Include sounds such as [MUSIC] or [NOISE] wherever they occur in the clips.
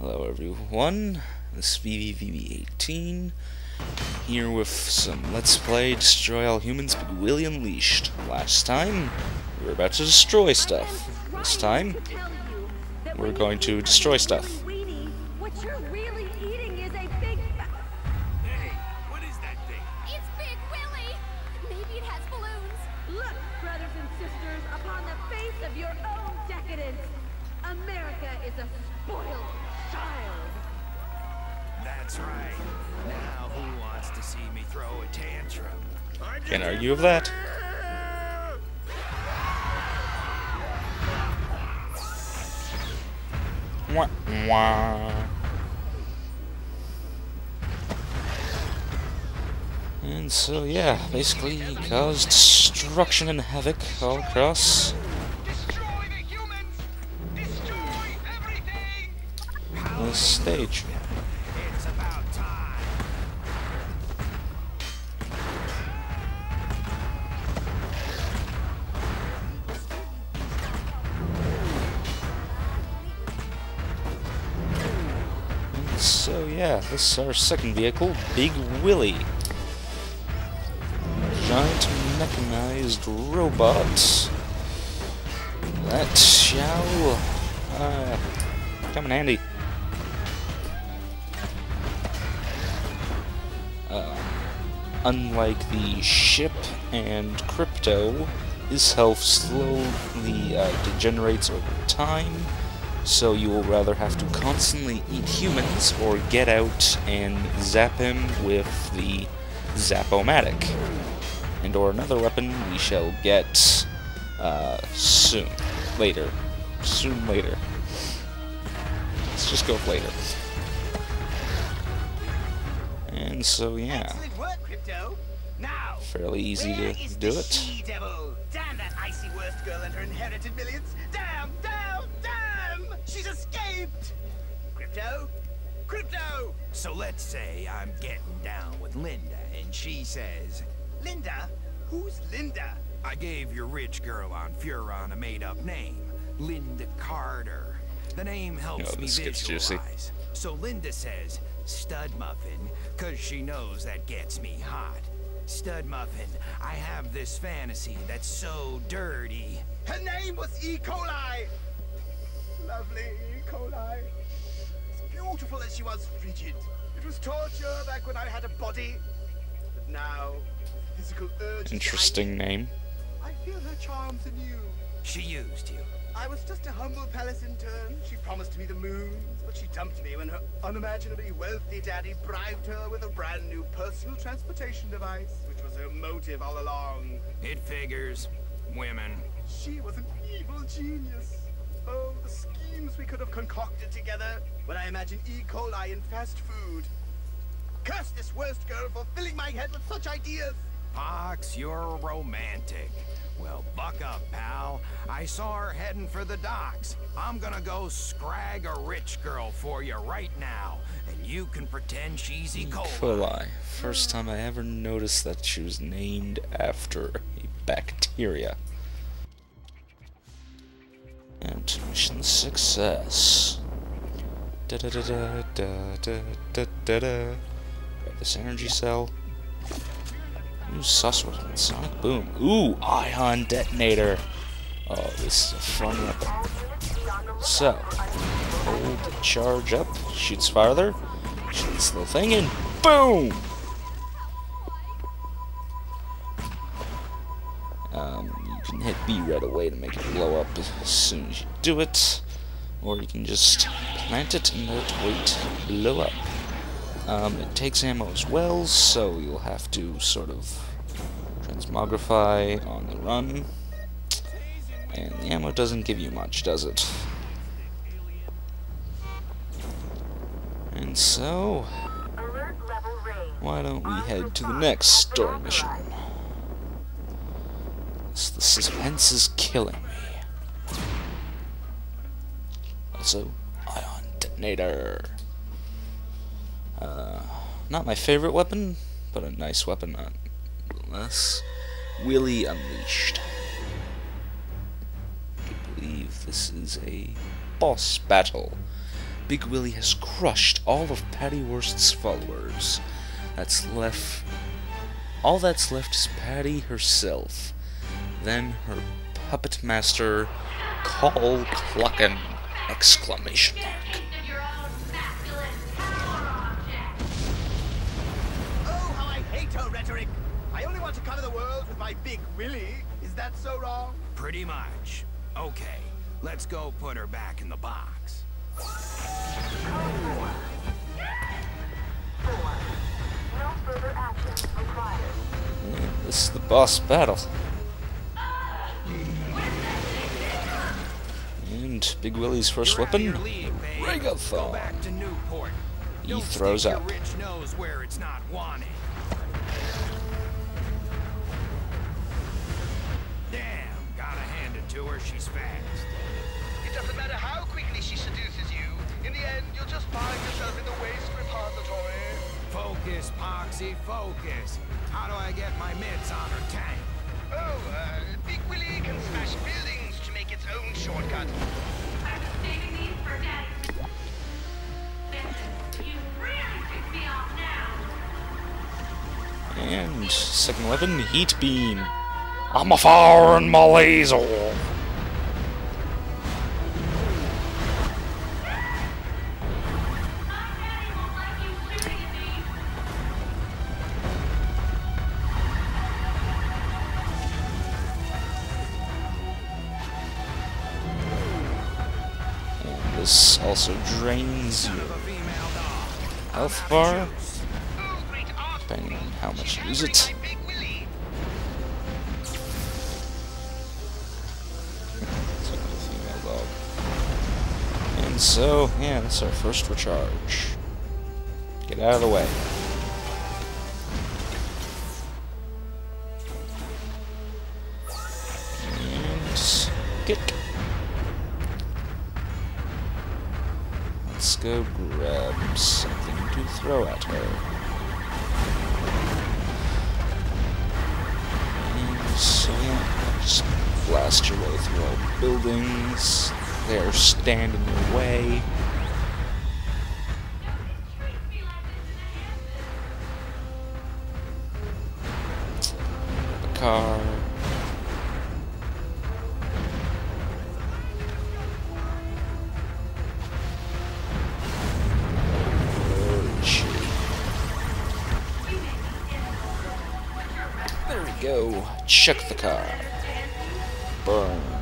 Hello everyone, this is Vvbb18, here with some Let's Play Destroy All Humans Big Willy Unleashed. Last time, we were about to destroy stuff. This time, we're going to destroy stuff. America is a spoiled child. That's right. Now who wants to see me throw a tantrum? Can't argue with that. Wah, wah. And so, yeah, basically caused destruction and havoc all across the stage. So, yeah, this is our second vehicle, Big Willie. Giant mechanized robot that shall uh, come in handy. Uh, unlike the ship and crypto, his health slowly uh, degenerates over time, so you will rather have to constantly eat humans or get out and zap him with the Zapomatic. And or another weapon we shall get uh, soon. Later. Soon later. Let's just go later. And so, yeah. Work, Crypto. Now, Fairly easy to do it. Damn that icy Wurst girl and her inherited millions. Damn, damn, damn! She's escaped! Crypto? Crypto! So let's say I'm getting down with Linda, and she says, Linda? Who's Linda? I gave your rich girl on Furon a made-up name, Linda Carter. The name helps Oh, me visualize. So Linda says, Stud Muffin, cause she knows that gets me hot. Stud Muffin, I have this fantasy that's so dirty. Her name was E. coli! Lovely E. coli. As beautiful as she was frigid. It was torture back when I had a body. But now, physical urge. Interesting name. I feel her charms anew. She used you. I was just a humble palace intern. She promised me the moons, but she dumped me when her unimaginably wealthy daddy bribed her with a brand new personal transportation device, which was her motive all along. It figures. Women. She was an evil genius. Oh, the schemes we could have concocted together when I imagine E. coli in fast food. Curse this Wurst girl for filling my head with such ideas. Pox, you're romantic. Well, buck up, pal. I saw her heading for the docks. I'm gonna go scrag a rich girl for you right now, and you can pretend she's E. coli. First time I ever noticed that she was named after a bacteria. And mission success. Da da da da da da da da. Grab this energy cell. Use sus weapon, sonic boom. Ooh, ion detonator. Oh, this is a fun weapon. So, hold the charge up, shoots farther, shoot this little thing, and boom! Um, you can hit B right away to make it blow up as soon as you do it, or you can just plant it and let it wait blow up. Um, it takes ammo as well, so you'll have to sort of transmogrify on the run. And the ammo doesn't give you much, does it? And so, why don't we head to the next story mission? This- The suspense is killing me. Also, ion detonator. Uh, not my favorite weapon, but a nice weapon nonetheless. Willy Unleashed. I believe this is a boss battle. Big Willie has crushed all of Patty Wurst's followers. That's left. All that's left is Patty herself. Then her puppet master, Colonel Kluckin! Exclamation mark. Rhetoric! I only want to cover the world with my big willy. Is that so wrong? Pretty much. Okay, let's go put her back in the box. Yeah, this is the boss battle. And Big Willie's first You're weapon, your league, babe. Go Regathon. back to Newport. He Don't throws stick up. Hand it to her. She's fast. It doesn't matter how quickly she seduces you. In the end, you'll just find yourself in the waste repository. Focus, Poxy, focus. How do I get my mitts on her tank? Oh, uh, Big Willie can smash buildings to make its own shortcut. I've saving these for Daddy. Listen, you really picked me off now. and second weapon, Heat Beam. I'm a fire firing my laser. Also drains your health bar, depending on how much you use it. And so, yeah, that's our first recharge. Get out of the way. Go grab something to throw at her. And so just blast your way through all buildings. They're standing in the way. Go. Check the car. Burn.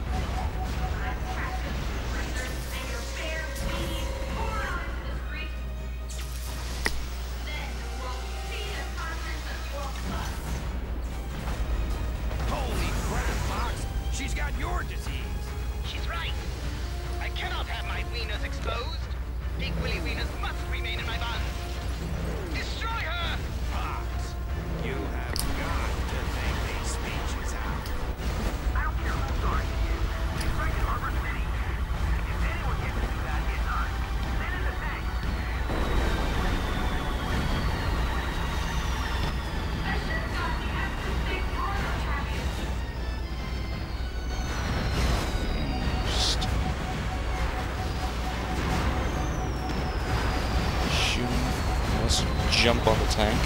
Let's jump on the tank.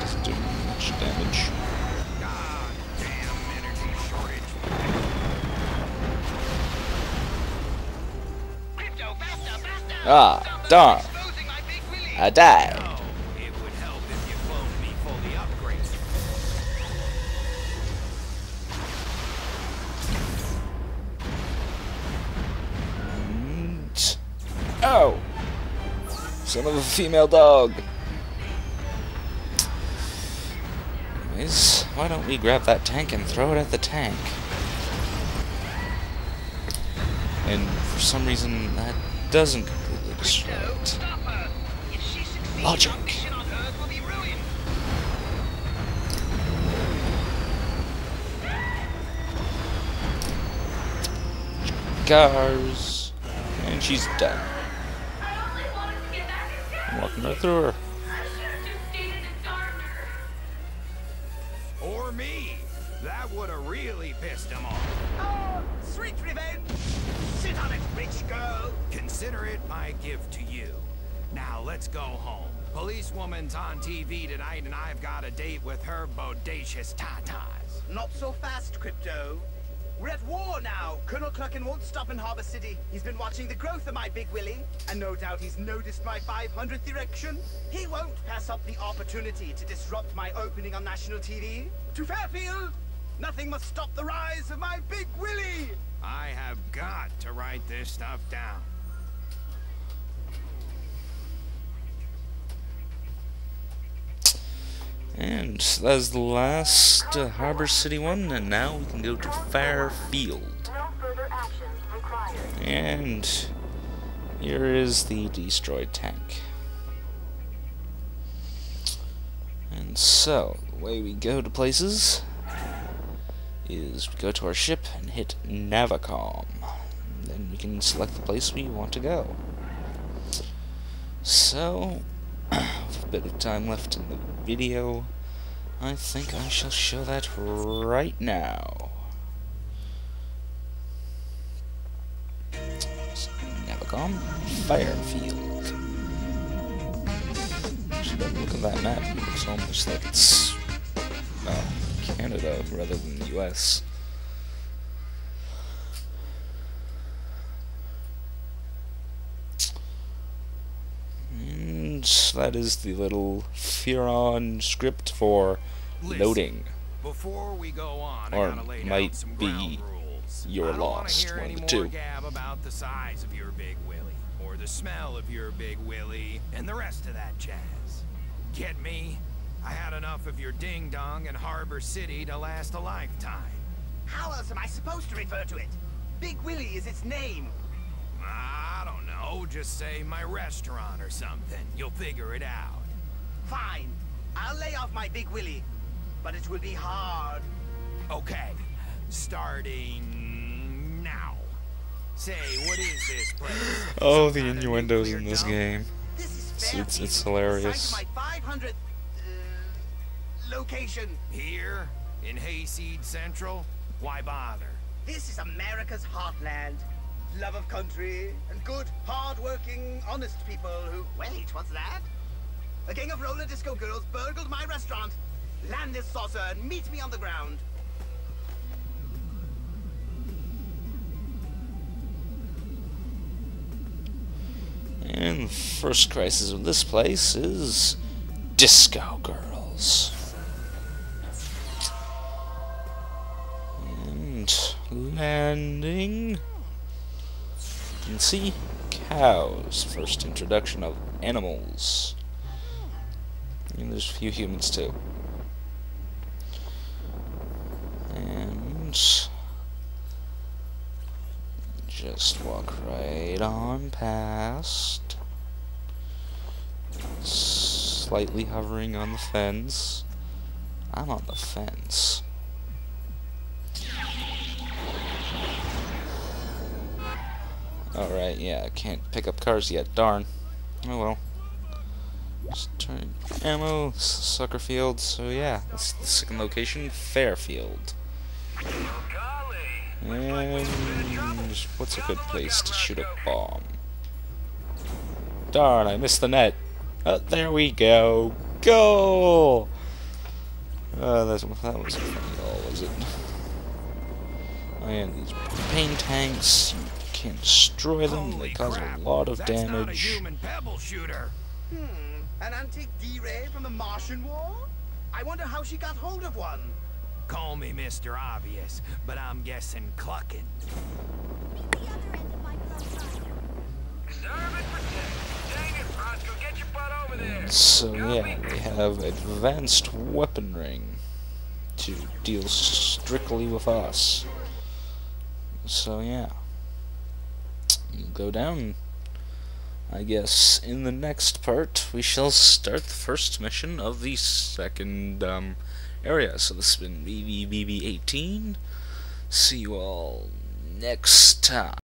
Doesn't do much damage. Ah, darn. I died. And... Oh! Son of a female dog. Anyways, why don't we grab that tank and throw it at the tank? And for some reason, that doesn't completely destroy it. Logic. Cars. And she's done. Walking right through her. I should have just stayed in the Gardner. Or me. That would have really pissed him off. Oh, sweet revenge. Sit on it, rich girl. Consider it my gift to you. Now let's go home. Policewoman's on TV tonight, and I've got a date with her bodacious tatas. Not so fast, Crypto. We're at war now. Colonel Kluckin won't stop in Harbor City. He's been watching the growth of my Big Willie, and no doubt he's noticed my 500th erection. He won't pass up the opportunity to disrupt my opening on national TV. To Fairfield, nothing must stop the rise of my Big Willie. I have got to write this stuff down. And that's the last uh, Harbor City one, and now we can go to Fairfield. And here is the destroyed tank. And so, the way we go to places is we go to our ship and hit Navicom. Then we can select the place we want to go. So, bit of time left in the video, I think I shall show that right now. Navicom, Fairfield. Look at that map. It looks almost like it's Canada rather than the U.S. And that is the little Furon script for Listen, loading. Before we go on, Or I lay might down some be ground rules. you're I don't wanna lost, hear one any of the two. gab about the size of your big willy, or the smell of your big willy, and the rest of that jazz. Get me? I had enough of your ding dong in Harbor City to last a lifetime. How else am I supposed to refer to it? Big Willie is its name. Ah, I don't know. Just say my restaurant or something. You'll figure it out. Fine. I'll lay off my Big Willie, but it will be hard. Okay, starting now. Say, what is this place? [LAUGHS] Oh, the innuendos in this dump? game. This is It's- it's- it's the hilarious. site my 500th uh, location. Here, in Hayseed Central? Why bother? This is America's heartland. Love of country and good, hard-working, honest people who. Wait, what's that? A gang of roller disco girls burgled my restaurant. Land this saucer and meet me on the ground. And first crisis of this place is Disco Girls. And landing. You can see cows. First introduction of animals. And there's a few humans too. And just walk right on past. Slightly hovering on the fence. I'm on the fence. Alright, yeah, I can't pick up cars yet. Darn. Oh well. Just turn ammo, sucker field. So yeah, that's the second location, Fairfield. And what's a good place to shoot a bomb? Darn, I missed the net. Oh, there we go. Goal! Oh, that wasn't funny at all, was it? Oh, I and these pain tanks, you can't destroy them. Holy They cause crap, a lot of that's not a damage. human pebble shooter. Hmm, an antique D-Ray from the Martian War? I wonder how she got hold of one. Call me Mr. Obvious, but I'm guessing clucking. So yeah, they have advanced weaponry to deal strictly with us. So yeah, you go down. I guess in the next part we shall start the first mission of the second um, area. So this has been Vvbb18. See you all next time.